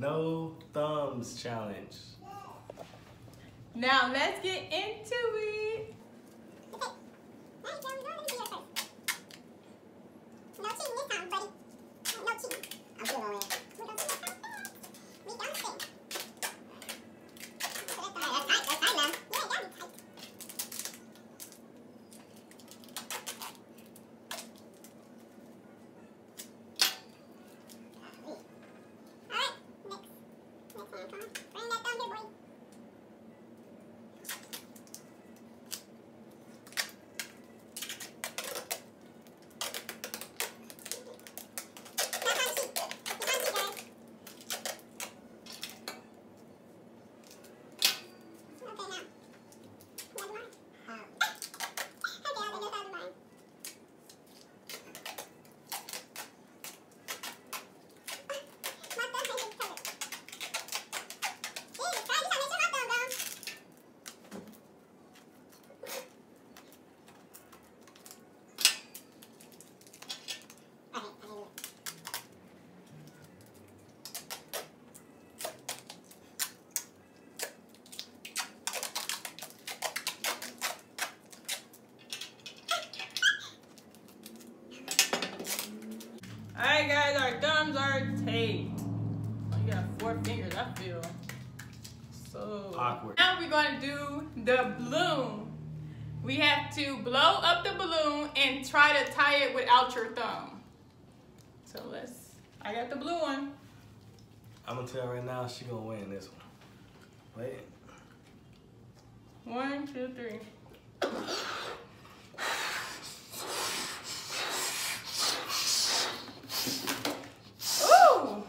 doing the no thumbs challenge. Now let's get into it. Alright guys, our thumbs are taped. Oh, you got feel so Awkward. Now we're gonna do the balloon. We have to blow up the balloon and try to tie it without your thumb. So let's, I got the blue one. I'm gonna tell right now, she gonna win this one. Wait. One, two, three. Ooh!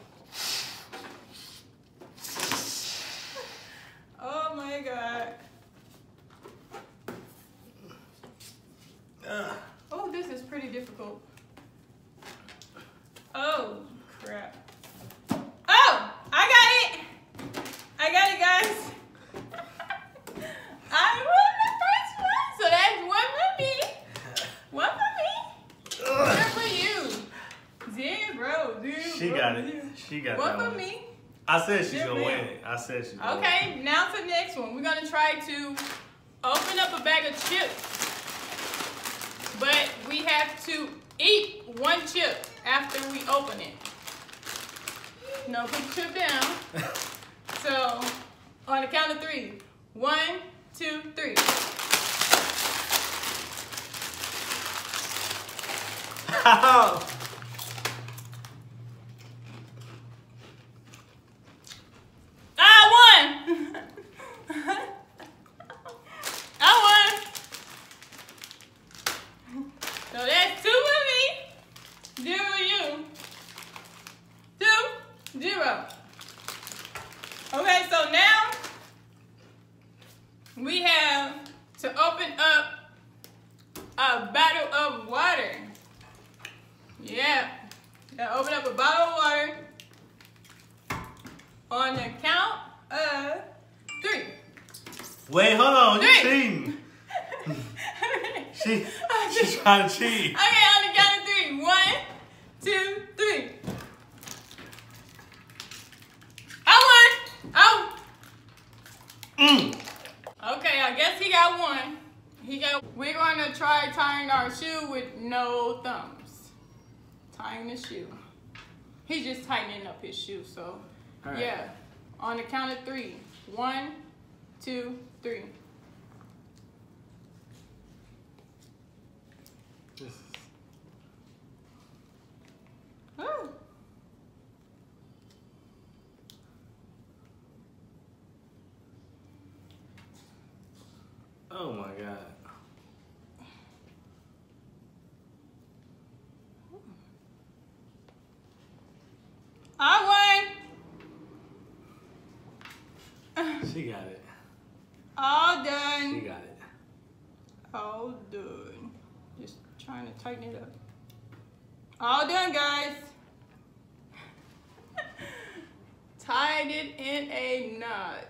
Oh my god. Ah. Oh, this is pretty difficult. Oh, crap. Oh, I got it. I got it, guys. I won the first one, so that's one for me. One for me. Ugh. One for you. Zero, zero. She got it. She got One that for one. me. I said she's gonna win it. I said she's gonna win Okay, now to the next one. We're gonna try to open up a bag of chips. But we have to eat one chip after we open it. No, put the chip down. So, on the count of three. One, two, three. How? I won! I won! So that's two for me, zero for you. Two, zero. Okay, so now we have to open up a bottle of water. Yeah. Gotta open up a bottle of water on the count of three. Wait, hold on. You Three. cheating. She, okay, she's trying to cheat. Okay, on the count of three. One, two, three. I won. Oh. Mm. Okay, I guess he got one. He got. We're going to try tying our shoe with no thumbs. Tying the shoe. He's just tightening up his shoe, so right. yeah. On the count of three. One, two, three. This is- Ooh. Oh my god. I won. She got it. All done. She got it. All done. Just trying to tighten it up. All done, guys. Tied it in a knot.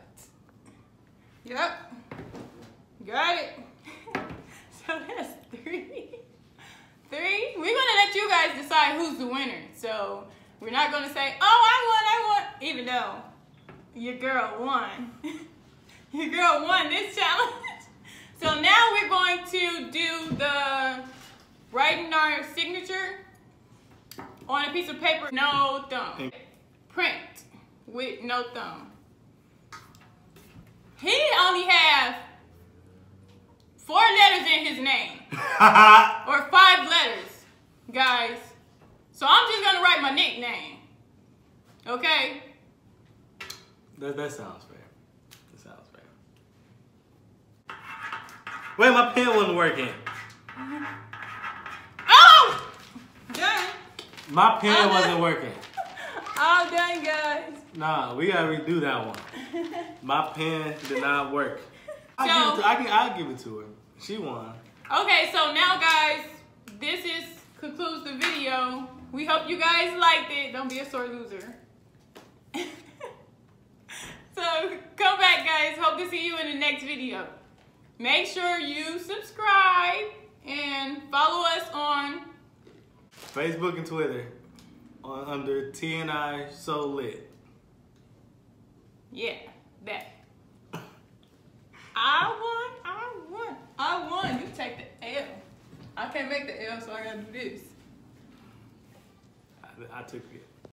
Yep. Got it. so that's three. Three. We're gonna let you guys decide who's the winner. So We're not gonna say, oh, I won, I won, even though your girl won. your girl won this challenge. So now we're going to do the writing our signature on a piece of paper, no thumb. Print with no thumb. He only have four letters in his name. or five letters, guys. So I'm just gonna write my nickname. Okay? That, that sounds fair. That sounds fair. Wait, my pen wasn't working. Uh-huh. Oh! Done. My pen wasn't working. All done, guys. Nah, we gotta redo that one. My pen did not work. I'll, So- give, it to, I can, I'll give it to her. She won. Okay, so now, guys, this is concludes the video. We hope you guys liked it. Don't be a sore loser. so come back, guys. Hope to see you in the next video. Make sure you subscribe and follow us on Facebook and Twitter on under T&I So Lit. Yeah, that. I won. I won. I won. You take the L. I can't make the L, so I gotta do this. I, I took it.